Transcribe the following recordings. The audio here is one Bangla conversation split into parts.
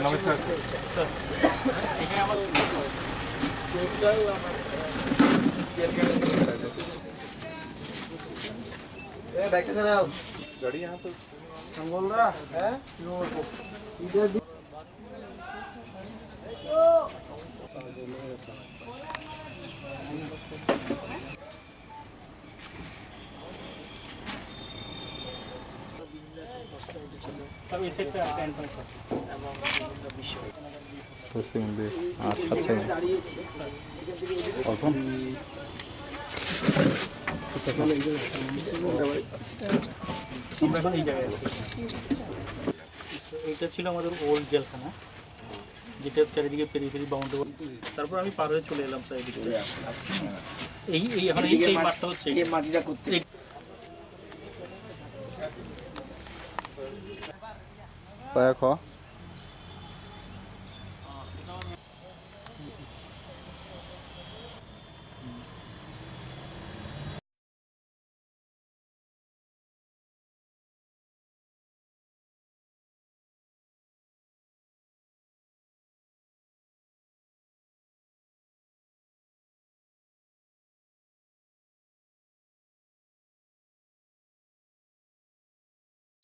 নমস্কার স্যার এখানে আমার টোটাল আমার জেলখানা बैठे थे ना गाड़ी यहाँ तो हम बोल रहा है इधर भी সব এই আমরা এখন এই জায়গায় আছি। এইটা ছিল আমাদের ওল্ড জেলখানা যেটা চারিদিকে পেরি পেরি বাউন্ডারি তারপর আমি পার হয়ে চলে এলাম স্যার এই এই এখন এই এই মাঠটা হচ্ছে এই মাটিটা করতে এই- পায়া খ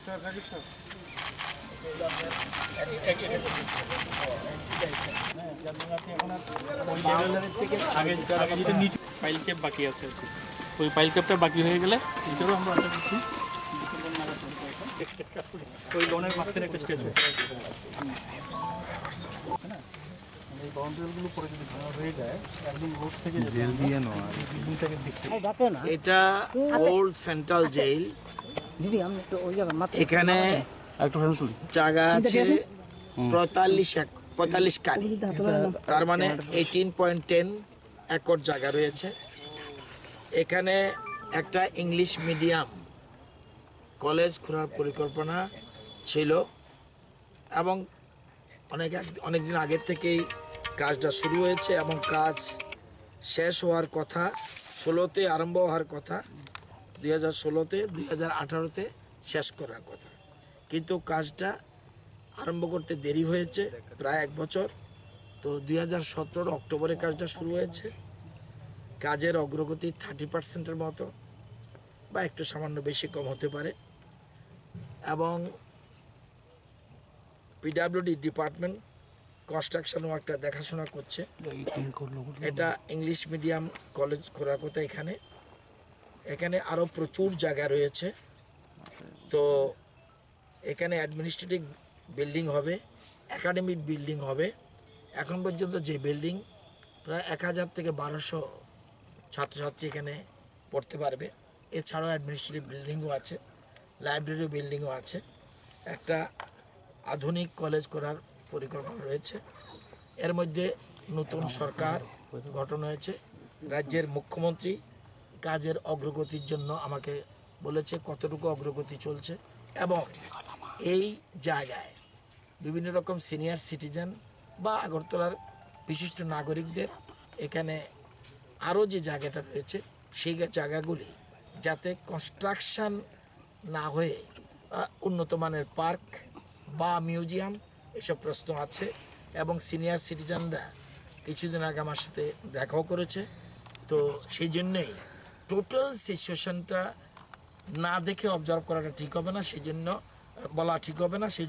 ওই লেভেলের পাইল বাকি আছে ওই পাইল বাকি হয়ে গেলে ভিতরেও আমরা একটা ওই লোনের মাঝখানে একটা স্টেজ এটা ওল্ড সেন্ট্রাল জেল এখানে একটু তুলি। জায়গা আছে পঁয়তাল্লিশ এক- পঁয়তাল্লিশ কানি তার মানে এইটিন পয়েন্ট টেন একর জায়গা রয়েছে। এখানে একটা ইংলিশ মিডিয়াম কলেজ খোলার পরিকল্পনা ছিল এবং অনেক অনেক দিন আগের থেকেই কাজটা শুরু হয়েছে এবং কাজ শেষ হওয়ার কথা ষোলোতে আরম্ভ হওয়ার কথা দুই হাজার ষোলোতে দুই হাজার আঠারোতে শেষ করার কথা। কিন্তু কাজটা আরম্ভ করতে দেরি হয়েছে, প্রায় এক বছর। তো দুই হাজার সতেরোর অক্টোবরে কাজটা শুরু হয়েছে। কাজের অগ্রগতি থার্টি পার্সেন্টের মতো বা একটু সামান্য বেশি কম হতে পারে। এবং পিডাব্লিউডি ডিপার্টমেন্ট কনস্ট্রাকশন ওয়ার্কটা দেখাশোনা করছে। এটা ইংলিশ মিডিয়াম কলেজ করার কথা এখানে। এখানে আরও প্রচুর জায়গা রয়েছে। তো এখানে অ্যাডমিনিস্ট্রেটিভ বিল্ডিং হবে একাডেমিক বিল্ডিং হবে। এখন পর্যন্ত যে বিল্ডিং প্রায় এক হাজার থেকে বারোশো ছাত্রছাত্রী এখানে পড়তে পারবে। এছাড়াও অ্যাডমিনিস্ট্রেটিভ বিল্ডিংও আছে লাইব্রেরি বিল্ডিংও আছে। একটা আধুনিক কলেজ করার পরিকল্পনা রয়েছে। এর মধ্যে নতুন সরকার গঠন হয়েছে। রাজ্যের মুখ্যমন্ত্রী কাজের অগ্রগতির জন্য আমাকে বলেছে কতটুকু অগ্রগতি চলছে। এবং এই জায়গায় বিভিন্ন রকম সিনিয়র সিটিজেন বা আগরতলার বিশিষ্ট নাগরিকদের এখানে আরও যে জায়গাটা রয়েছে, সেই জায়গাগুলি যাতে কনস্ট্রাকশন না হয়ে উন্নত মানের পার্ক বা মিউজিয়াম এসব প্রশ্ন আছে এবং সিনিয়র সিটিজেনরা কিছুদিন আগে আমার সাথে দেখাও করেছে। তো সেই জন্যেই টোটাল সিচুয়েশনটা না দেখে অবজার্ভ করাটা ঠিক হবে না সেই জন্য বলা ঠিক হবে না সেই